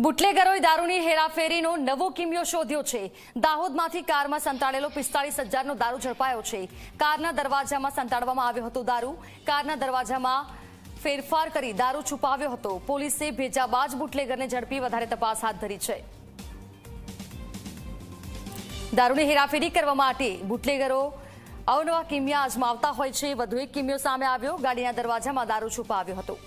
બુટલેગરોએ દારૂની હેરાફેરીનો નવો કિમિયો શોધ્યો છે. દાહોદમાંથી કારમાં સંતાડેલો પિસ્તાળીસ હજારનો દારૂ ઝડપાયો છે. કારના દરવાજામાં સંતાડવામાં આવ્યો હતો દારૂ. કારના દરવાજામાં ફેરફાર કરી દારૂ છુપાવ્યો હતો. પોલીસે ભેજાબાજ બુટલેગરને ઝડપી વધારે તપાસ હાથ ધરી છે. દારૂની હેરાફેરી કરવા માટે બુટલેગરો અવનવા કિમિયા અજમાવતા હોય છે. વધુ એક કિમિયો સામે આવ્યો. ગાડીના દરવાજામાં દારૂ છુપાવ્યો હતો.